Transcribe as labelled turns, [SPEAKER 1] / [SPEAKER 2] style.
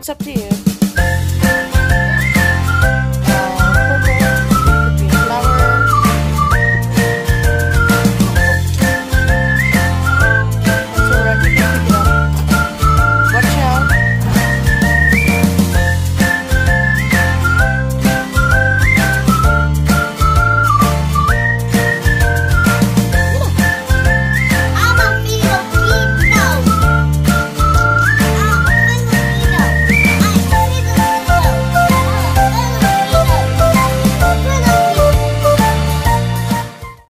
[SPEAKER 1] It's up to you.